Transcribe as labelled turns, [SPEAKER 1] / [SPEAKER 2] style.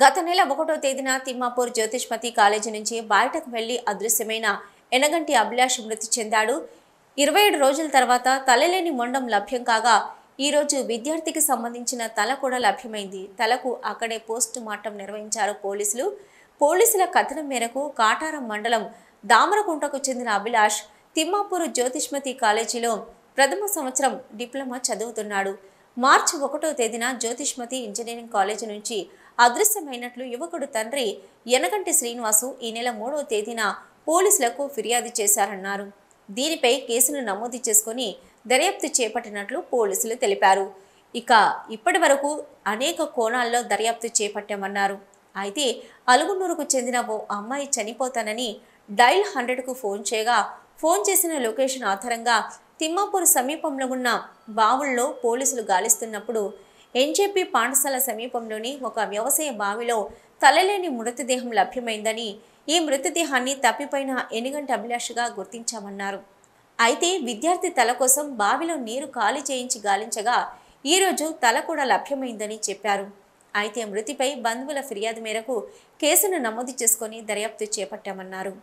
[SPEAKER 1] గత నెల ఒకటో తేదీన తిమ్మాపూర్ జ్యోతిష్మతి కాలేజీ నుంచి బయటకు వెళ్ళి అదృశ్యమైన ఎనగంటి అభిలాష్ మృతి చెందాడు. ఇరవై ఏడు రోజుల తర్వాత తలలేని మొండం లభ్యం కాగా ఈరోజు విద్యార్థికి సంబంధించిన తల కూడా లభ్యమైంది. తలకు అక్కడే పోస్ట్ మార్టం నిర్వహించారు పోలీసులు. పోలీసుల కథనం మేరకు కాటారం మండలం దామరకుంటకు చెందిన అభిలాష్ తిమ్మాపూర్ జ్యోతిష్మతి కాలేజీలో ప్రథమ సంవత్సరం డిప్లొమా చదువుతున్నాడు. మార్చి ఒకటో తేదీన జ్యోతిష్మతి ఇంజనీరింగ్ కాలేజీ నుంచి అదృశ్యమైనట్లు యువకుడు తండ్రి యనగంటి శ్రీనివాసు ఈ నెల మూడవ తేదీన పోలీసులకు ఫిర్యాదు చేశారన్నారు. దీనిపై కేసును నమోదు చేసుకుని దర్యాప్తు చేపట్టినట్లు పోలీసులు తెలిపారు. ఇక ఇప్పటి వరకు అనేక కోణాల్లో దర్యాప్తు చేపట్టామన్నారు. అయితే అలుగునూరుకు చెందిన ఓ అమ్మాయి చనిపోతానని డైల్ హండ్రెడ్కు ఫోన్ చేయగా ఫోన్ చేసిన లొకేషన్ ఆధారంగా తిమ్మాపూర్ సమీపంలో ఉన్న బావుల్లో పోలీసులు గాలిస్తున్నప్పుడు ఎన్జేపీ పాఠశాల సమీపంలోని ఒక వ్యవసాయ బావిలో తలలేని మృతదేహం లభ్యమైందని ఈ మృతదేహాన్ని తప్పిపోయిన ఎనిగంట అభిలాషగా గుర్తించామన్నారు. అయితే విద్యార్థి తల కోసం బావిలో నీరు ఖాళీ చేయించి గాలించగా ఈరోజు తల కూడా లభ్యమైందని చెప్పారు. అయితే మృతిపై బంధువుల ఫిర్యాదు మేరకు కేసును నమోదు చేసుకొని దర్యాప్తు చేపట్టామన్నారు.